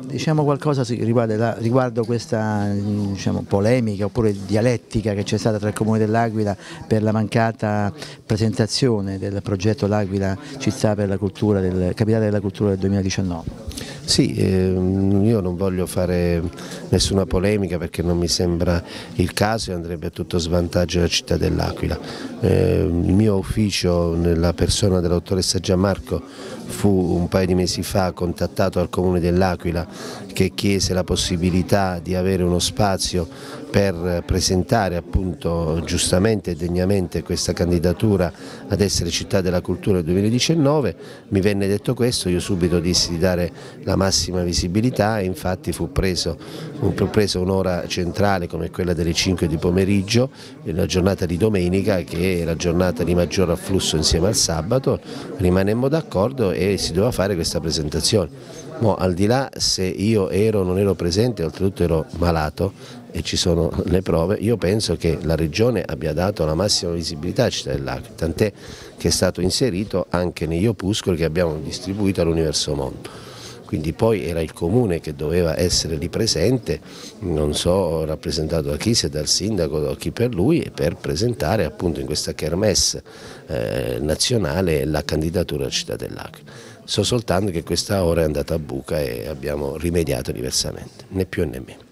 Diciamo qualcosa riguardo, riguardo questa diciamo, polemica oppure dialettica che c'è stata tra il Comune dell'Aquila per la mancata presentazione del progetto L'Aquila città per la cultura del capitale della cultura del 2019. Sì, ehm, io non voglio fare nessuna polemica perché non mi sembra il caso e andrebbe a tutto svantaggio della città dell'Aquila. Eh, il mio ufficio nella persona della dottoressa Gianmarco fu un paio di mesi fa contattato al comune dell'Aquila che chiese la possibilità di avere uno spazio per presentare appunto giustamente e degnamente questa candidatura ad essere città della cultura del 2019, mi venne detto questo, io subito dissi di dare la massima visibilità e infatti fu preso, preso un'ora centrale come quella delle 5 di pomeriggio, la giornata di domenica che è la giornata di maggior afflusso insieme al sabato, rimanemmo d'accordo e si doveva fare questa presentazione. Mo, al di là se io ero o non ero presente, oltretutto ero malato e ci sono le prove, io penso che la Regione abbia dato la massima visibilità a Città dell'Acqua, tant'è che è stato inserito anche negli opuscoli che abbiamo distribuito all'Universo Mondo quindi poi era il comune che doveva essere lì presente, non so, rappresentato da chi, se dal sindaco o da chi per lui, per presentare appunto in questa kermesse eh, nazionale la candidatura alla città dell'Acqua. So soltanto che questa ora è andata a buca e abbiamo rimediato diversamente, né più né meno.